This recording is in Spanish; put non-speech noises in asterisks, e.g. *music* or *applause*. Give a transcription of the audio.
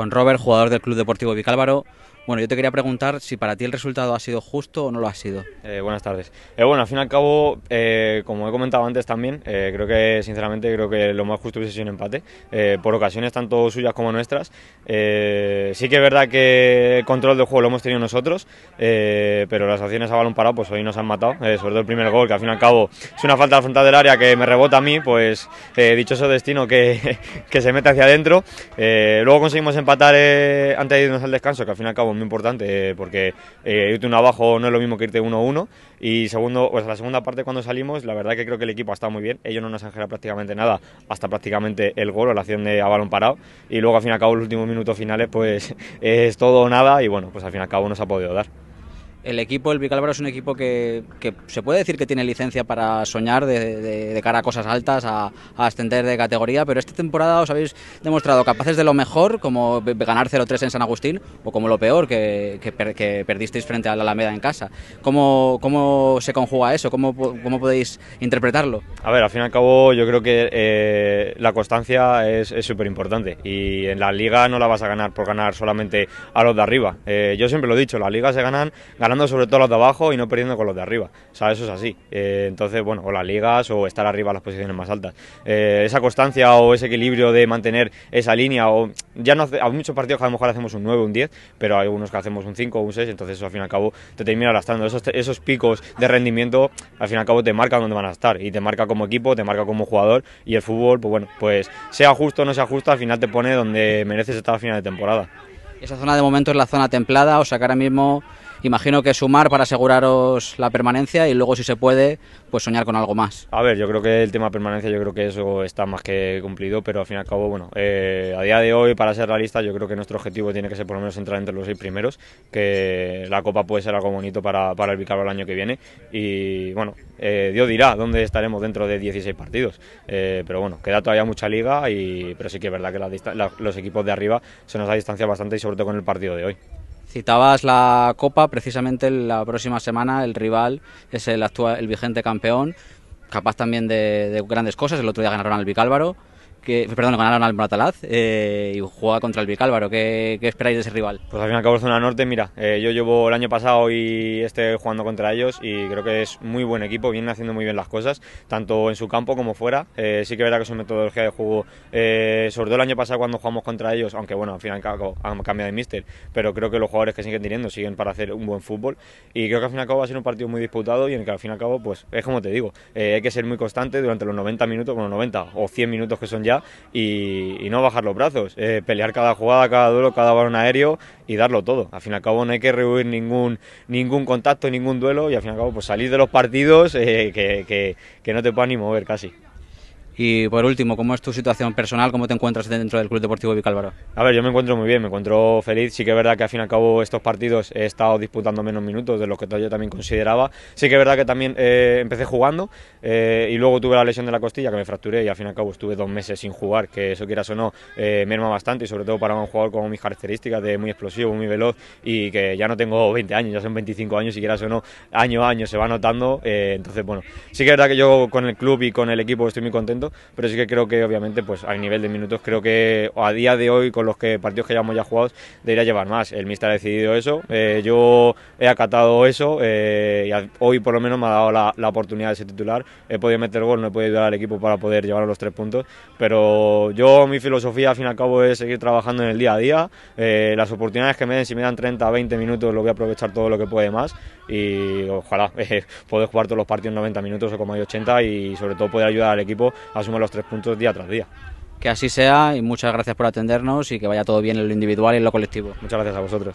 Con Robert, jugador del Club Deportivo Vicálvaro. Bueno, yo te quería preguntar si para ti el resultado ha sido justo o no lo ha sido. Eh, buenas tardes. Eh, bueno, al fin y al cabo, eh, como he comentado antes también, eh, creo que sinceramente creo que lo más justo hubiese sido un empate, eh, por ocasiones tanto suyas como nuestras. Eh, sí que es verdad que el control del juego lo hemos tenido nosotros, pero las acciones a balón parado pues hoy nos han matado, sobre todo el primer gol, que al fin y al cabo es una falta al frontal del área que me rebota a mí, pues dichoso destino que, *laughs* que se mete hacia adentro. Luego conseguimos empatar antes de irnos al descanso, que al fin y al cabo muy importante, eh, porque eh, irte uno abajo no es lo mismo que irte 1-1. Y segundo, pues la segunda parte cuando salimos, la verdad que creo que el equipo ha estado muy bien. Ellos no nos han generado prácticamente nada, hasta prácticamente el gol o la acción de a balón parado. Y luego al fin y al cabo los últimos minutos finales, pues *laughs* es todo o nada y bueno, pues al fin y al cabo nos ha podido dar. El equipo, el Vicálvaro, es un equipo que, que se puede decir que tiene licencia para soñar de, de- de cara a cosas altas, a, a ascender de categoría, pero esta temporada os habéis demostrado capaces de lo mejor, como ganar 0-3 en San Agustín, o como lo peor, que, que per- que perdisteis frente a la Alameda en casa. ¿Cómo, cómo se conjuga eso? ¿Cómo, cómo podéis interpretarlo? A ver, al fin y al cabo yo creo que eh, la constancia es súper importante y en la liga no la vas a ganar por ganar solamente a los de arriba. Eh, yo siempre lo he dicho, las ligas se ganan ganando sobre todo a los de abajo y no perdiendo con los de arriba. O sea, eso es así. Eh, entonces, bueno, o las ligas o estar arriba en las posiciones más altas. Eh, esa constancia o ese equilibrio de mantener esa línea o ya no hace- hay muchos partidos que a lo mejor hacemos un 9 un 10, pero hay algunos que hacemos un 5 o un 6, entonces eso al fin y al cabo te termina arrastrando. Esos, picos de rendimiento al fin y al cabo te marcan dónde van a estar y te marca como equipo, te marca como jugador y el fútbol, pues bueno, pues sea justo o no sea justo, al final te pone donde mereces estar al final de temporada. Esa zona de momento es la zona templada, o sea que ahora mismo imagino que sumar para aseguraros la permanencia y luego si se puede, pues soñar con algo más. A ver, yo creo que el tema permanencia, yo creo que eso está más que cumplido, pero al fin y al cabo, bueno, eh, a día de hoy, para ser realista, yo creo que nuestro objetivo tiene que ser por lo menos entrar entre los seis primeros, que la Copa puede ser algo bonito para, para el Vicaro el año que viene, y bueno, eh, Dios dirá dónde estaremos dentro de 16 partidos, Eh, pero bueno, queda todavía mucha liga, y, pero sí que es verdad que la la- los equipos de arriba se nos ha distanciado bastante, y sobre todo con el partido de hoy. Citabas la Copa, precisamente la próxima semana el rival es el actual, el vigente campeón, capaz también de, de grandes cosas. El otro día ganaron al Vicálvaro, que, perdón, ganaron al Moratalaz eh, y juega contra el Vicálvaro. ¿Qué, ¿Qué esperáis de ese rival? Pues al fin y al cabo zona norte, mira, eh, yo llevo el año pasado y este jugando contra ellos y creo que es muy buen equipo, vienen haciendo muy bien las cosas, tanto en su campo como fuera. Eh, sí que verdad que su metodología de juego, eh, sobre todo el año pasado cuando jugamos contra ellos, aunque bueno, al fin y al cabo han cambiado de míster, pero creo que los jugadores que siguen teniendo siguen para hacer un buen fútbol y creo que al fin y al cabo va a ser un partido muy disputado y en el que al fin y al cabo, pues es como te digo, eh, hay que ser muy constante durante los 90 minutos, bueno, 90 o 100 minutos que son ya y, no bajar los brazos, eh, pelear cada jugada, cada duelo, cada balón aéreo y darlo todo. Al fin y al cabo no hay que rehuir ningún, ningún contacto, ningún duelo y al fin y al cabo pues salir de los partidos eh, que, que, que no te puedan ni mover casi. Y por último, ¿cómo es tu situación personal? ¿Cómo te encuentras dentro del Club Deportivo Vicálvaro? A ver, yo me encuentro muy bien, me encuentro feliz. Sí que es verdad que al fin y al cabo estos partidos he estado disputando menos minutos de los que yo también consideraba. Sí que es verdad que también eh, empecé jugando eh, y luego tuve la lesión de la costilla que me fracturé y al fin y al cabo estuve dos meses sin jugar, que eso quieras o no, eh, merma bastante y sobre todo para un jugador con mis características de muy explosivo, muy veloz y que ya no tengo *laughs* 20 años, ya son 25 años y quieras o no, año a año se va notando. eh, entonces, bueno, sí que es verdad que yo con el club y con el equipo estoy muy contento, pero sí que creo que obviamente pues a nivel de minutos creo que a día de hoy con los que partidos que llevamos ya jugados debería llevar más. El míster ha decidido eso, eh, yo he acatado eso eh, y hoy por lo menos me ha dado la, la oportunidad de ser titular. He podido meter gol, no he podido ayudar al equipo para poder llevar los tres puntos, pero yo mi filosofía al fin y al cabo es seguir trabajando en el día a día. Eh, las oportunidades que me den, si me dan 30, 20 minutos, lo voy a aprovechar todo lo que puede más y ojalá *laughs* eh, poder jugar todos los partidos 90 minutos o como hay 80 y sobre todo poder ayudar al equipo a sumar los tres puntos día tras día. Que así sea y muchas gracias por atendernos y que vaya todo bien en lo individual y en lo colectivo. Muchas gracias a vosotros.